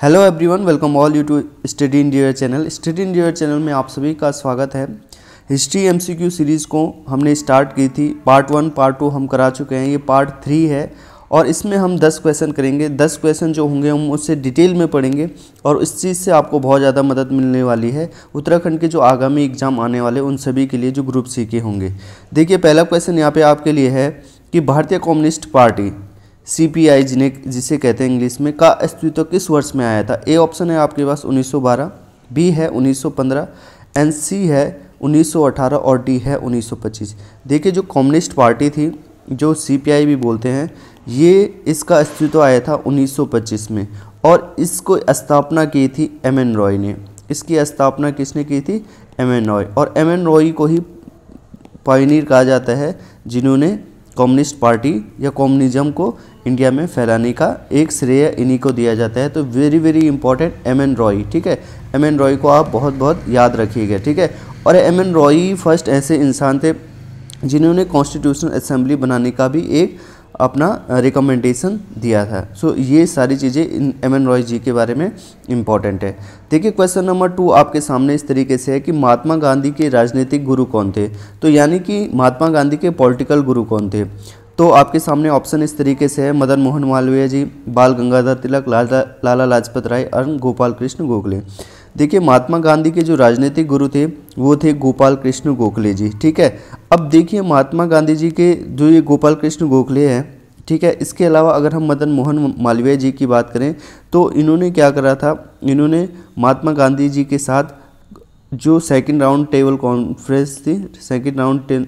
Hello everyone welcome all you to study India channel study India channel में आप सभी का स्वागत है। हिस्ट्री एमसीक्यू सीरीज़ को हमने स्टार्ट की थी। पार्ट वन पार्ट टू हम करा चुके हैं। ये पार्ट थ्री है और इसमें हम दस क्वेश्चन करेंगे। दस क्वेश्चन जो होंगे हम उससे डिटेल में पढ़ेंगे और इस चीज़ से आपको बहुत ज़्यादा मदद मिलने वाली है। उत्तराखंड के जो आगामी एग्ज़ाम आने वाले उन सभी के लिए जो ग्रुप सी के होंगे। देखिए, पहला क्वेश्चन यहाँ पे आपके लिए है कि भारतीय communist party C P I जिन्हें जिसे कहते हैं इंग्लिश में, का अस्तित्व किस वर्ष में आया था? ए ऑप्शन है आपके पास 1912 बी है 1915 एन सी है 1918 और डी है 1925 देखिए, जो कम्युनिस्ट पार्टी थी, जो सी पी आई भी बोलते हैं, ये इसका अस्तित्व आया था 1925 में और इसको स्थापना की थी एम एन रॉय ने। इसकी स्थापना किसने की थी? एम एन रॉय और एम एन रॉय को ही पायनीर कहा जाता है, जिन्होंने कम्युनिस्ट पार्टी या कम्युनिज्म को इंडिया में फैलाने का एक श्रेय इन्हीं को दिया जाता है। तो very very important M N Roy ठीक है? एम एन रॉय को आप बहुत बहुत याद रखिएगा ठीक है? और एम एन रॉय फ़र्स्ट ऐसे इंसान थे जिन्होंने कॉन्स्टिट्यूशनल असेंबली बनाने का भी एक अपना रिकमेंडेशन दिया था। सो so, ये सारी चीज़ें इन एम एन रॉय जी के बारे में इंपॉर्टेंट है। देखिए क्वेश्चन नंबर टू आपके सामने इस तरीके से है कि महात्मा गांधी के राजनीतिक गुरु कौन थे? तो यानी कि महात्मा गांधी के पॉलिटिकल गुरु कौन थे? तो आपके सामने ऑप्शन इस तरीके से है। मदन मोहन मालवीय जी, बाल गंगाधर तिलक लाला लाला लाजपत राय और गोपाल कृष्ण गोखले। देखिए, महात्मा गांधी के जो राजनीतिक गुरु थे, वो थे गोपाल कृष्ण गोखले जी, ठीक है? अब देखिए, महात्मा गांधी जी के जो ये गोपाल कृष्ण गोखले हैं, ठीक है? इसके अलावा अगर हम मदन मोहन मालवीय जी की बात करें तो इन्होंने क्या करा था? इन्होंने महात्मा गांधी जी के साथ जो सेकंड राउंड टेबल कॉन्फ्रेंस थी सेकंड राउंड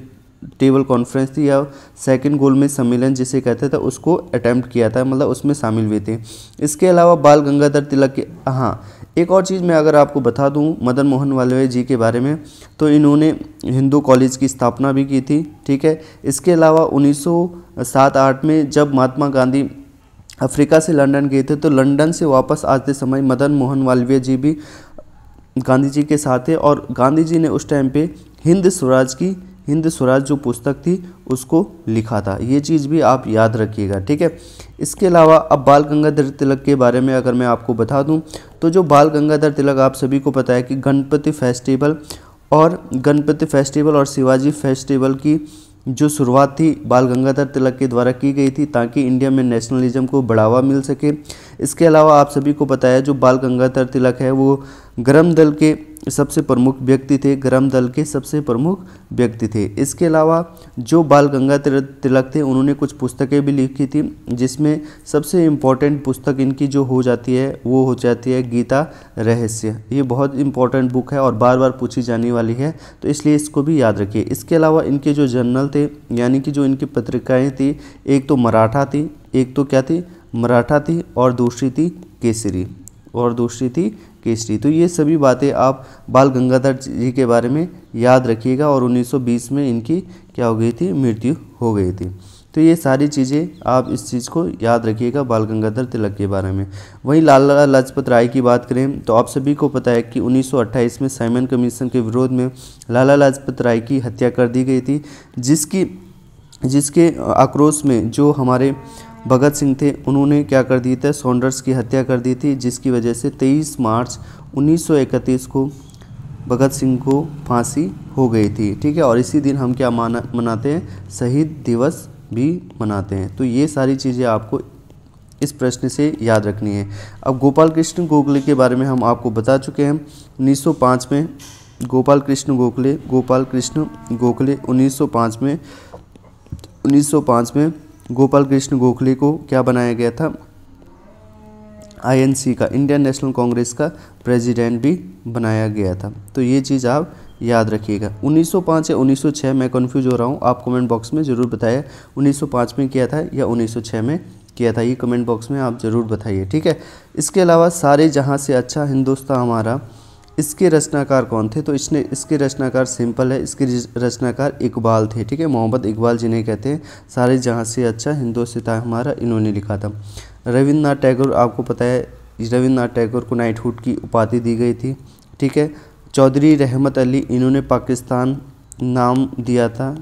टेबल कॉन्फ्रेंस थी या सेकंड गोल में सम्मेलन जिसे कहते थे, उसको अटैम्प्ट किया था मतलब उसमें शामिल हुए थे। इसके अलावा बाल गंगाधर तिलक के हाँ एक और चीज़ मैं अगर आपको बता दूँ, मदन मोहन मालवीय जी के बारे में तो इन्होंने हिंदू कॉलेज की स्थापना भी की थी, ठीक है? इसके अलावा उन्नीस सात आठ में जब महात्मा गांधी अफ्रीका से लंदन गए थे तो लंदन से वापस आते समय मदन मोहन मालवीय जी भी गांधी जी के साथ थे, और गांधी जी ने उस टाइम पे हिंद स्वराज की हिंद स्वराज जो पुस्तक थी, उसको लिखा था। ये चीज़ भी आप याद रखिएगा, ठीक है? इसके अलावा अब बाल गंगाधर तिलक के बारे में अगर मैं आपको बता दूँ तो जो बाल गंगाधर तिलक आप सभी को पता है कि गणपति फेस्टिवल और गणपति फेस्टिवल और शिवाजी फेस्टिवल की जो शुरुआत थी, बाल गंगाधर तिलक के द्वारा की गई थी ताकि इंडिया में नेशनलिज्म को बढ़ावा मिल सके। इसके अलावा आप सभी को पता है, जो बाल गंगाधर तिलक है, वो गर्म दल के सबसे प्रमुख व्यक्ति थे, गरम दल के सबसे प्रमुख व्यक्ति थे। इसके अलावा जो बाल गंगाधर तिलक थे, उन्होंने कुछ पुस्तकें भी लिखी थी, जिसमें सबसे इंपॉर्टेंट पुस्तक इनकी जो हो जाती है, वो हो जाती है गीता रहस्य। ये बहुत इंपॉर्टेंट बुक है और बार बार पूछी जाने वाली है तो इसलिए इसको भी याद रखिए। इसके अलावा इनके जो जर्नल थे, यानी कि जो इनकी पत्रिकाएँ थी, एक तो मराठा थी, एक तो क्या थी, मराठा थी और दूसरी थी केसरी, और दूसरी थी केसरी। तो ये सभी बातें आप बाल गंगाधर जी के बारे में याद रखिएगा और 1920 में इनकी क्या हो गई थी? मृत्यु हो गई थी। तो ये सारी चीज़ें आप इस चीज़ को याद रखिएगा बाल गंगाधर तिलक के बारे में। वहीं लाला लाजपत राय की बात करें तो आप सभी को पता है कि 1928 में साइमन कमीशन के विरोध में लाला लाजपत राय की हत्या कर दी गई थी, जिसकी जिसके आक्रोश में जो हमारे भगत सिंह थे। उन्होंने क्या कर दिया था? सॉन्डर्स की हत्या कर दी थी, जिसकी वजह से 23 मार्च 1931 को भगत सिंह को फांसी हो गई थी। ठीक है, और इसी दिन हम क्या माना, मनाते हैं? शहीद दिवस भी मनाते हैं। तो ये सारी चीज़ें आपको इस प्रश्न से याद रखनी है। अब गोपाल कृष्ण गोखले के बारे में हम आपको बता चुके हैं। 1905 में गोपाल कृष्ण गोखले, गोपाल कृष्ण गोखले 1905 में 1905 में गोपाल कृष्ण गोखले को क्या बनाया गया था? आईएनसी का इंडियन नेशनल कांग्रेस का प्रेसिडेंट भी बनाया गया था। तो ये चीज़ आप याद रखिएगा। 1905 या 1906 में कंफ्यूज हो रहा हूँ, आप कमेंट बॉक्स में ज़रूर बताइए 1905 में किया था या 1906 में किया था, ये कमेंट बॉक्स में आप ज़रूर बताइए, ठीक है? इसके अलावा सारे जहाँ से अच्छा हिंदुस्तान हमारा इसके रचनाकार कौन थे? तो इसने, इसके रचनाकार सिंपल है, इसके रचनाकार इकबाल थे, ठीक है? मोहम्मद इकबाल जिन्हें कहते हैं, सारे जहाँ से अच्छा हिंदुस्तान हमारा, इन्होंने लिखा था। रविन्द्रनाथ टैगोर, आपको पता है, रविन्द्रनाथ टैगोर को नाइटहुड की उपाधि दी गई थी, ठीक है? चौधरी रहमत अली, इन्होंने पाकिस्तान नाम दिया था,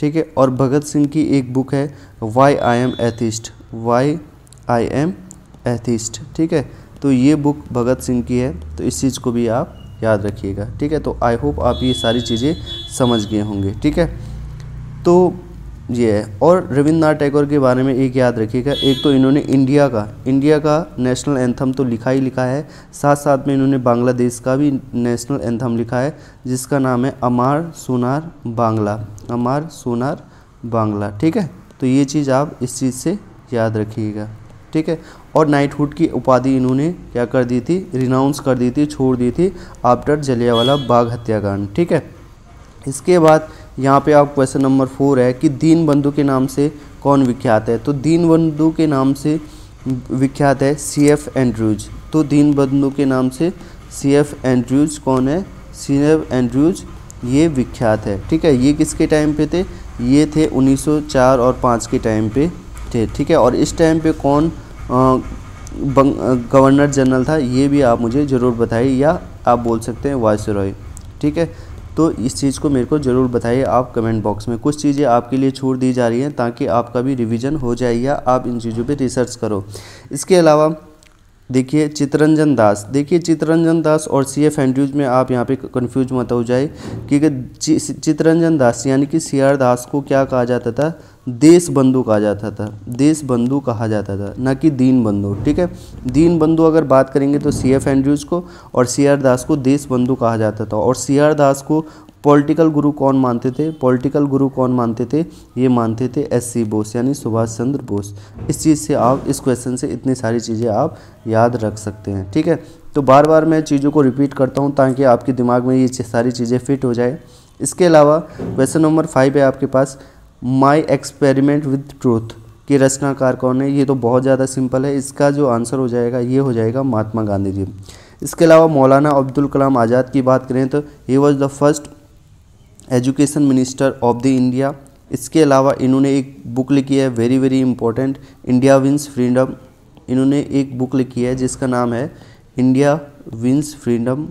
ठीक है? और भगत सिंह की एक बुक है, why I am atheist, why I am atheist, ठीक है? तो ये बुक भगत सिंह की है तो इस चीज़ को भी आप याद रखिएगा, ठीक है? तो आई होप आप ये सारी चीज़ें समझ गए होंगे, ठीक है? तो ये है, और रविन्द्रनाथ टैगोर के बारे में एक याद रखिएगा, एक तो इन्होंने इंडिया का इंडिया का नेशनल एंथम तो लिखा ही लिखा है साथ साथ में इन्होंने बांग्लादेश का भी नेशनल एंथम लिखा है, जिसका नाम है अमार सोनार बांग्ला, अमार सोनार बांग्ला, ठीक है? तो ये चीज़ आप इस चीज़ से याद रखिएगा। ठीक है? और नाइटहुड की उपाधि इन्होंने क्या कर दी थी? रिनाउंस कर दी थी, छोड़ दी थी आफ्टर जलियावाला बाग हत्याकांड, ठीक है? इसके बाद यहाँ पे आप क्वेश्चन नंबर फोर है कि दीन बंधु के नाम से कौन विख्यात है? तो दीन बंधु के नाम से विख्यात है सी एफ़ एंड्रूज तो दीन बंधु के नाम से सी एफ़ एंड्रूज कौन है? सी एफ़ एंड्रूज ये विख्यात है, ठीक है? ये किसके टाइम पे थे? ये थे 1904 और 5 के टाइम पे थे, ठीक है? और इस टाइम पे कौन गवर्नर जनरल था, ये भी आप मुझे ज़रूर बताइए, या आप बोल सकते हैं वायस रॉय ठीक है? तो इस चीज़ को मेरे को ज़रूर बताइए आप कमेंट बॉक्स में। कुछ चीज़ें आपके लिए छूट दी जा रही हैं ताकि आपका भी रिवीजन हो जाए, या आप इन चीज़ों पे रिसर्च करो। इसके अलावा, देखिए, चित्रंजन दास। देखिए, चित्रंजन दास और सी एफ़ एंड्रूज में आप यहाँ पे कंफ्यूज मत हो जाए क्योंकि चित्रंजन दास, यानी कि सी आर दास को क्या कहा जाता था? देश बंधु कहा जाता था। देश बंधु कहा जाता था, न कि दीन बंधु ठीक है? दीन बंधु अगर बात करेंगे तो सी एफ़ एंड्रूज को और सी आर दास को देश बंधु कहा जाता था। और सी आर दास को पॉलिटिकल गुरु कौन मानते थे? पॉलिटिकल गुरु कौन मानते थे? ये मानते थे एस सी बोस, यानी सुभाष चंद्र बोस। इस चीज़ से आप, इस क्वेश्चन से इतनी सारी चीज़ें आप याद रख सकते हैं, ठीक है? तो बार बार मैं चीज़ों को रिपीट करता हूँ ताकि आपके दिमाग में ये सारी चीज़ें फिट हो जाए। इसके अलावा, क्वेश्चन नंबर फाइव है आपके पास। माई एक्सपेरिमेंट विथ ट्रूथ की रचनाकार कौन है? ये तो बहुत ज़्यादा सिंपल है। इसका जो आंसर हो जाएगा, ये हो जाएगा महात्मा गांधी जी। इसके अलावा मौलाना अब्दुल कलाम आज़ाद की बात करें तो he was the first education minister of the India इसके अलावा इन्होंने एक बुक लिखी है very very important India wins freedom इन्होंने एक बुक लिखी है, जिसका नाम है इंडिया विंस फ्रीडम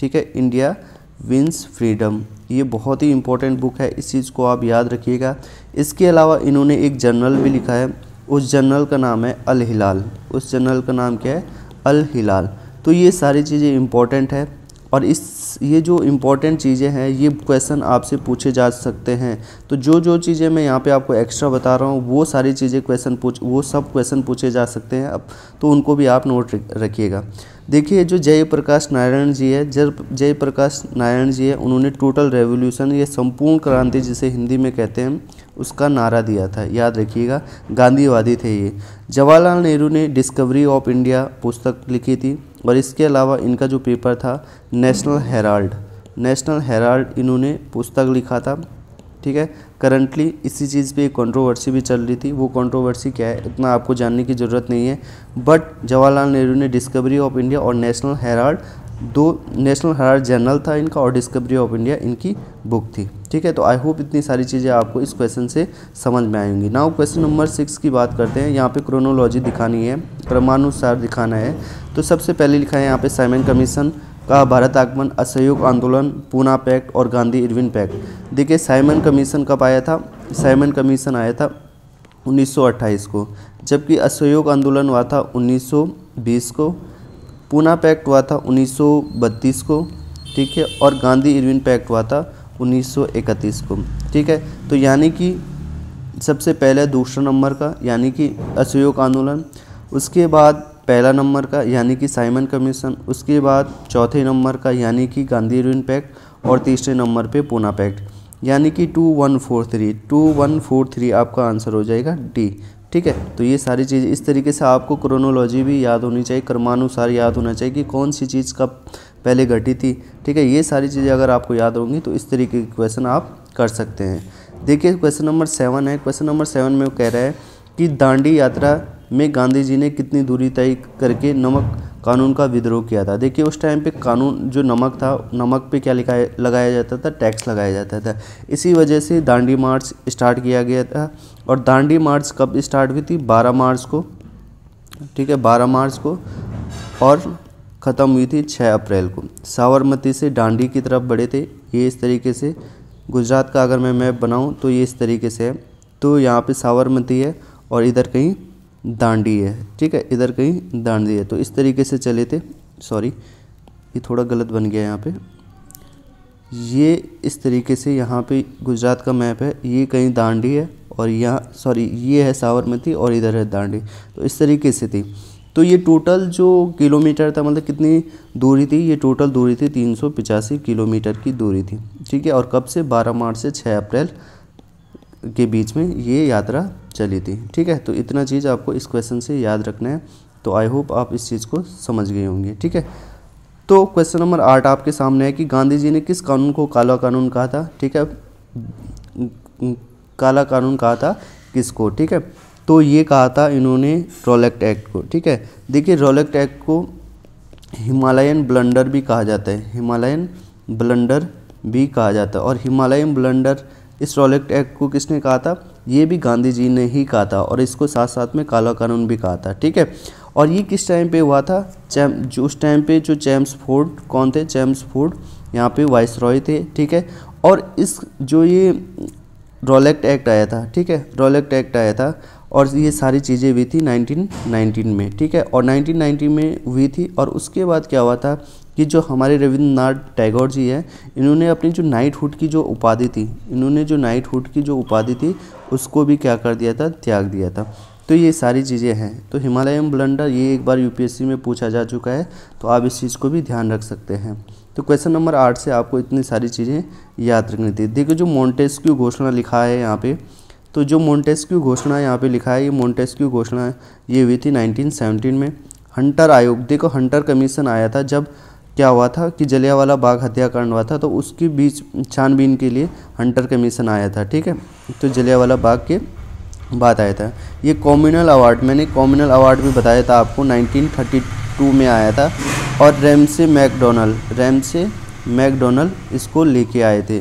ठीक है? इंडिया विंस फ्रीडम ये बहुत ही इंपॉर्टेंट बुक है, इस चीज़ को आप याद रखिएगा। इसके अलावा इन्होंने एक जर्नल भी लिखा है, उस जर्नल का नाम है अल हिलाल उस जर्नल का नाम क्या है? अल हिलाल तो ये सारी चीज़ें इंपॉर्टेंट है। और इस, ये जो इम्पोर्टेंट चीज़ें हैं, ये क्वेश्चन आपसे पूछे जा सकते हैं। तो जो जो चीज़ें मैं यहाँ पे आपको एक्स्ट्रा बता रहा हूँ, वो सारी चीज़ें क्वेश्चन पूछ, वो सब क्वेश्चन पूछे जा सकते हैं। अब तो उनको भी आप नोट रखिएगा। देखिए, जो जयप्रकाश नारायण जी है जय जयप्रकाश नारायण जी है, उन्होंने टोटल रेवोल्यूशन या संपूर्ण क्रांति जिसे हिंदी में कहते हैं, उसका नारा दिया था। याद रखिएगा, गांधीवादी थे ये। जवाहरलाल नेहरू ने डिस्कवरी ऑफ़ इंडिया पुस्तक लिखी थी। और इसके अलावा इनका जो पेपर था, नेशनल हेराल्ड। नेशनल हेराल्ड इन्होंने पुस्तक लिखा था, ठीक है? करंटली इसी चीज़ पे एक कंट्रोवर्सी भी चल रही थी। वो कंट्रोवर्सी क्या है, इतना आपको जानने की ज़रूरत नहीं है। बट जवाहरलाल नेहरू ने डिस्कवरी ऑफ़ इंडिया और नेशनल हेराल्ड दो नेशनल हेराल्ड जर्नल था इनका और डिस्कवरी ऑफ़ इंडिया इनकी बुक थी। ठीक है? तो आई होप इतनी सारी चीज़ें आपको इस क्वेश्चन से समझ में आएँगी नाउ क्वेश्चन नंबर सिक्स की बात करते हैं। यहाँ पे क्रोनोलॉजी दिखानी है, क्रमानुसार दिखाना है। तो सबसे पहले लिखा है यहाँ पे साइमन कमीशन का भारत आगमन, असहयोग आंदोलन, पूना पैक्ट और गांधी इरविन पैक्ट देखिए साइमन कमीशन कब आया था? साइमन कमीशन आया था 1928 को, जबकि असहयोग आंदोलन हुआ था 1920 को, पूना पैक्ट हुआ था 1932 को, ठीक है? और गांधी इरविन पैक्ट हुआ था 1931 को। ठीक है? तो यानी कि सबसे पहले दूसरा नंबर का, यानी कि असहयोग आंदोलन, उसके बाद पहला नंबर का, यानी कि साइमन कमीशन, उसके बाद चौथे नंबर का, यानी कि गांधी इरविन पैक्ट और तीसरे नंबर पे पूना पैक्ट यानी कि two one four three, two one four three आपका आंसर हो जाएगा डी। ठीक है? तो ये सारी चीज़, इस तरीके से आपको क्रोनोलॉजी भी याद होनी चाहिए, क्रमानुसार याद होना चाहिए कि कौन सी चीज़ कब पहले घटी थी। ठीक है, ये सारी चीज़ें अगर आपको याद होंगी तो इस तरीके के क्वेश्चन आप कर सकते हैं। देखिए क्वेश्चन नंबर सेवन है। क्वेश्चन नंबर सेवन में वो कह रहा है कि दांडी यात्रा में गांधी जी ने कितनी दूरी तय करके नमक कानून का विद्रोह किया था। देखिए, उस टाइम पे कानून जो नमक था, नमक पे क्या लिखा लगाया जाता था? टैक्स लगाया जाता था। इसी वजह से दांडी मार्च स्टार्ट किया गया था और दांडी मार्च कब स्टार्ट हुई थी? 12 मार्च को। ठीक है 12 मार्च को। और ख़त्म हुई थी 6 अप्रैल को। साबरमती से दांडी की तरफ़ बढ़े थे। ये इस तरीके से गुजरात का अगर मैं मैप बनाऊँ तो ये इस तरीके से है। तो यहाँ पर साबरमती है और इधर कहीं दांडी है। ठीक है, इधर कहीं दांडी है। तो इस तरीके से चले थे। सॉरी, ये थोड़ा गलत बन गया यहाँ पे। ये इस तरीके से यहाँ पे गुजरात का मैप है। ये कहीं दांडी है और यहाँ, सॉरी, ये है साबरमती और इधर है दांडी तो इस तरीके से थी। तो ये टोटल जो किलोमीटर था मतलब कितनी दूरी थी, ये टोटल दूरी थी तीन किलोमीटर की दूरी थी, ठीक है? और कब से? 12 मार्च से 6 अप्रैल के बीच में ये यात्रा चली थी, ठीक है? तो इतना चीज़ आपको इस क्वेश्चन से याद रखना है तो आई होप आप इस चीज़ को समझ गए होंगे, ठीक है? तो क्वेश्चन नंबर आठ आपके सामने है कि गांधी जी ने किस कानून को काला कानून कहा था, ठीक है? काला कानून कहा था किसको, ठीक है? तो ये कहा था इन्होंने रोलेक्ट एक्ट को, ठीक है? देखिए रोलेक्ट एक्ट को हिमालयन ब्लंडर भी कहा जाता है। हिमालयन ब्लंडर भी कहा जाता है। और हिमालयन ब्लंडर इस रोलेक्ट एक्ट को किसने कहा था? ये भी गांधी जी ने ही कहा था और इसको साथ साथ में काला कानून भी कहा था, ठीक है? और ये किस टाइम पे हुआ था? चैम, जो उस टाइम पे जो चैम्स फोर्ड, कौन थे? चैम्स फोर्ड, यहाँ पे वाइस रॉय थे, ठीक है? और इस, जो ये रोलेक्ट एक्ट आया था, ठीक है? रोलेक्ट एक्ट आया था और ये सारी चीज़ें हुई थी 1919 में, ठीक है? और 1990 में हुई थी और उसके बाद क्या हुआ था कि जो हमारे रविंद्रनाथ टैगोर जी हैं, इन्होंने अपनी जो नाइट हुड की जो उपाधि थी, इन्होंने जो नाइट हुड की जो उपाधि थी, उसको भी क्या कर दिया था? त्याग दिया था। तो ये सारी चीज़ें हैं। तो हिमालयन ब्लंडर ये एक बार यूपीएससी में पूछा जा चुका है तो आप इस चीज़ को भी ध्यान रख सकते हैं। तो क्वेश्चन नंबर आठ से आपको इतनी सारी चीज़ें याद रखनी थी। देखिए जो मोन्टेस्क्यू घोषणा लिखा है यहाँ पे तो जो मोन्टेस्क्यू घोषणा यहाँ पे लिखा है, ये मोन्टेस्क्यू घोषणा ये हुई थी 1917 में। हंटर आयोग, देखो हंटर कमीशन आया था जब क्या हुआ था कि जलियावाला बाग हत्याकांड हुआ था तो उसके बीच छानबीन के लिए हंटर कमीशन आया था, ठीक है? तो जलियावाला बाग के बात आया था। ये कॉम्यूनल अवार्ड मैंने कॉम्यूनल अवार्ड भी बताया था आपको 1932 में आया था। और रेमसे मैकडोनल्ड रेमसे मैकडोनल्ड इसको लेके आए थे।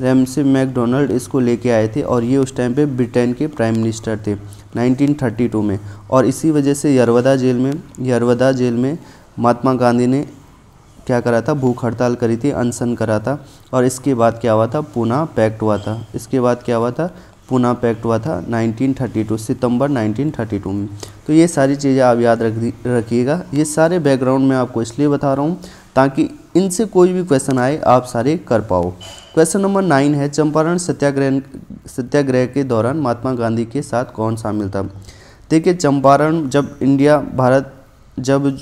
रेमसे मैकडोनल्ड इसको लेके आए थे और ये उस टाइम पे ब्रिटेन के प्राइम मिनिस्टर थे 1932 में। और इसी वजह से यरवदा जेल में, यरवदा जेल में महात्मा गांधी ने क्या करा था, भूख हड़ताल करी थी, अनशन करा था और इसके बाद क्या हुआ था, पुनः पैक्ट हुआ था। इसके बाद क्या हुआ था, पुनः पैक्ट हुआ था 1932 सितंबर 1932 में। तो ये सारी चीज़ें आप याद रख रखिएगा। ये सारे बैकग्राउंड में आपको इसलिए बता रहा हूँ ताकि इनसे कोई भी क्वेश्चन आए, आप सारे कर पाओ। क्वेश्चन नंबर नाइन है, चंपारण सत्याग्रह सत्याग्रह के दौरान महात्मा गांधी के साथ कौन शामिल था? देखिए, चंपारण जब इंडिया, भारत, जब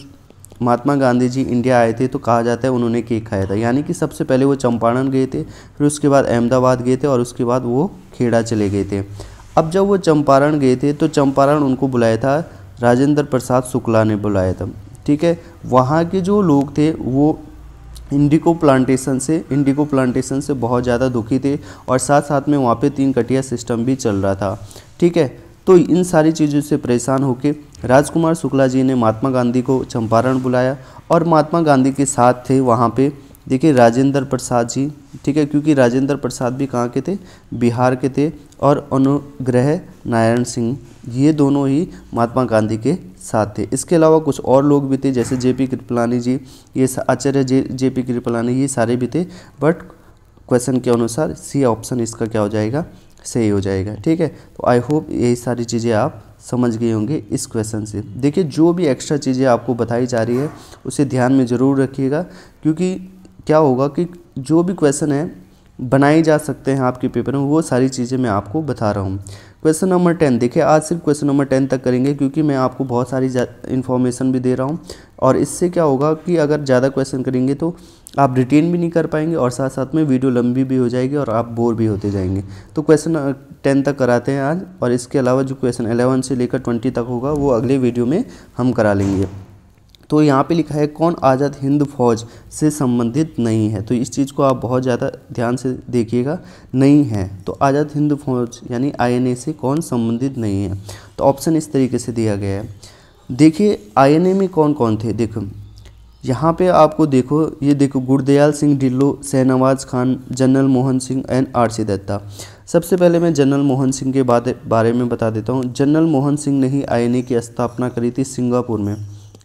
महात्मा गांधी जी इंडिया आए थे तो कहा जाता है उन्होंने केक खाया था। यानी कि सबसे पहले वो चंपारण गए थे, फिर उसके बाद अहमदाबाद गए थे और उसके बाद वो खेड़ा चले गए थे। अब जब वो चंपारण गए थे तो चंपारण उनको बुलाया था, राजेंद्र प्रसाद शुक्ला ने बुलाया था। ठीक है, वहाँ के जो लोग थे, वो इंडिको प्लांटेशन से इंडिको प्लांटेशन से बहुत ज़्यादा दुखी थे और साथ साथ में वहाँ पे तीन कटिया सिस्टम भी चल रहा था। ठीक है? तो इन सारी चीज़ों से परेशान होकर राजकुमार शुक्ला जी ने महात्मा गांधी को चंपारण बुलाया और महात्मा गांधी के साथ थे वहाँ पे, देखिए राजेंद्र प्रसाद जी, ठीक है? क्योंकि राजेंद्र प्रसाद भी कहाँ के थे? बिहार के थे। और अनुग्रह नारायण सिंह, ये दोनों ही महात्मा गांधी के साथ थे। इसके अलावा कुछ और लोग भी थे, जैसे जे पी कृपलानी जी, ये आचार्य जे जे पी कृपलानी, ये सारे भी थे। बट क्वेश्चन के अनुसार सी ऑप्शन इसका क्या हो जाएगा? सही हो जाएगा, ठीक है? तो आई होप यही सारी चीज़ें आप समझ गए होंगे इस क्वेश्चन से। देखिए, जो भी एक्स्ट्रा चीज़ें आपको बताई जा रही है, उसे ध्यान में ज़रूर रखिएगा, क्योंकि क्या होगा कि जो भी क्वेश्चन है बनाए जा सकते हैं आपके पेपर में, वो सारी चीज़ें मैं आपको बता रहा हूँ। क्वेश्चन नंबर टेन देखिए, आज सिर्फ़ क्वेश्चन नंबर टेन तक करेंगे, क्योंकि मैं आपको बहुत सारी इन्फॉर्मेशन भी दे रहा हूँ। और इससे क्या होगा कि अगर ज़्यादा क्वेश्चन करेंगे तो आप रिटेन भी नहीं कर पाएँगे और साथ साथ में वीडियो लंबी भी हो जाएगी और आप बोर भी होते जाएँगे। तो क्वेश्चन टेन तक कराते हैं आज, और इसके अलावा जो क्वेश्चन एलेवन से लेकर ट्वेंटी तक होगा, वो अगले वीडियो में हम करा लेंगे। तो यहाँ पे लिखा है, कौन आज़ाद हिंद फौज से संबंधित नहीं है? तो इस चीज़ को आप बहुत ज़्यादा ध्यान से देखिएगा, नहीं है। तो आज़ाद हिंद फौज यानी आईएनए से कौन संबंधित नहीं है? तो ऑप्शन इस तरीके से दिया गया है। देखिए, आईएनए में कौन कौन थे? देखो, यहाँ पे आपको देखो, ये देखो, Gurdayal Singh Dhillon, Shahnawaz Khan, general Mohan Singh and R C Dutta. सबसे पहले मैं जनरल मोहन सिंह के बारे में बता देता हूँ। जनरल मोहन सिंह ने ही आईएनए की स्थापना करी थी सिंगापुर में।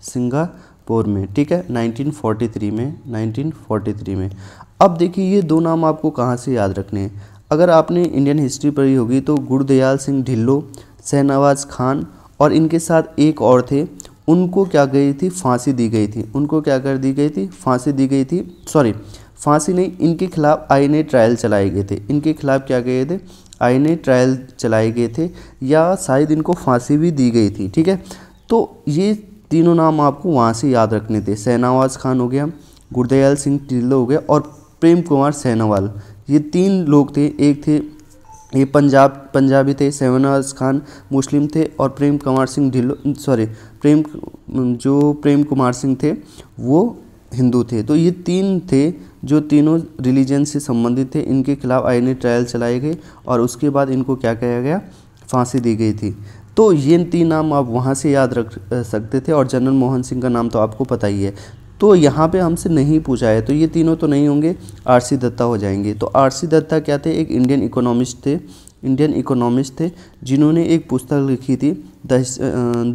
सिंगापुर में, ठीक है? 1943 में 1943 में। अब देखिए, ये दो नाम आपको कहाँ से याद रखने हैं? अगर आपने इंडियन हिस्ट्री पढ़ी होगी तो गुरदयाल सिंह ढिल्लो, शहनवाज खान और इनके साथ एक और थे, उनको क्या गई थी? फांसी दी गई थी। उनको क्या कर दी गई थी? फांसी दी गई थी। सॉरी, फांसी नहीं, इनके खिलाफ आई आईने ट्रायल चलाए गए थे। इनके खिलाफ क्या गए थे? आई आईने ट्रायल चलाए गए थे या शायद इनको फांसी भी दी गई थी, ठीक है? तो ये तीनों नाम आपको वहाँ से याद रखने थे। सहनावाज खान हो गया, गुरदयाल सिंह टिल्लो हो गया और प्रेम कुमार सहनावाल। ये तीन लोग थे, एक थे, ये पंजाब, पंजाबी थे, सहनावाज खान मुस्लिम थे और प्रेम कुमार सिंह ढिल्लो, सॉरी, प्रेम, जो प्रेम कुमार सिंह थे, वो हिंदू थे। तो ये तीन थे जो तीनों रिलीजन से संबंधित थे। इनके खिलाफ आईनी ट्रायल चलाए गए और उसके बाद इनको क्या कहा गया? फांसी दी गई थी। तो ये तीन नाम आप वहाँ से याद रख सकते थे और जनरल मोहन सिंह का नाम तो आपको पता ही है। तो यहाँ पे हमसे नहीं पूछा है तो ये तीनों तो नहीं होंगे, आर सी दत्ता हो जाएँगे। तो आर सी दत्ता क्या थे? एक इंडियन इकोनॉमिस्ट थे, इंडियन इकोनॉमिस्ट थे, जिन्होंने एक पुस्तक लिखी थी, the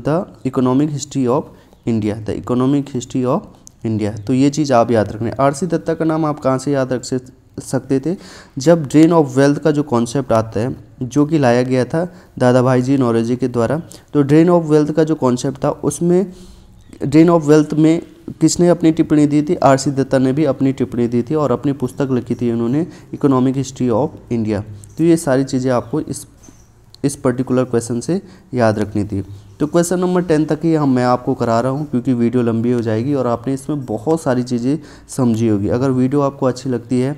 the economic history of India, the economic history of India. तो ये चीज़ आप याद रखना। आर सी दत्ता का नाम आप कहाँ से याद रख सकते थे। जब ड्रेन ऑफ़ वेल्थ का जो कॉन्सेप्ट आता है, जो कि लाया गया था दादा भाई जी नौरोजी के द्वारा तो ड्रेन ऑफ़ वेल्थ का जो कॉन्सेप्ट था, उसमें ड्रेन ऑफ़ वेल्थ में किसने अपनी टिप्पणी दी थी? आर सी दत्ता ने भी अपनी टिप्पणी दी थी और अपनी पुस्तक लिखी थी उन्होंने इकोनॉमिक हिस्ट्री ऑफ़ इंडिया तो ये सारी चीज़ें आपको इस इस पर्टिकुलर क्वेश्चन से याद रखनी थी। तो क्वेश्चन नंबर टेन तक ही हम, मैं आपको करा रहा हूँ, क्योंकि वीडियो लंबी हो जाएगी और आपने इसमें बहुत सारी चीज़ें समझी होगी। अगर वीडियो आपको अच्छी लगती है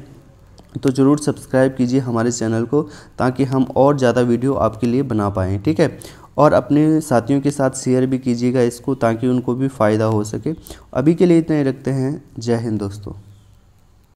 तो ज़रूर सब्सक्राइब कीजिए हमारे चैनल को ताकि हम और ज़्यादा वीडियो आपके लिए बना पाएँ, ठीक है? और अपने साथियों के साथ शेयर भी कीजिएगा इसको ताकि उनको भी फ़ायदा हो सके। अभी के लिए इतना ही, रखते हैं। जय हिंद दोस्तों।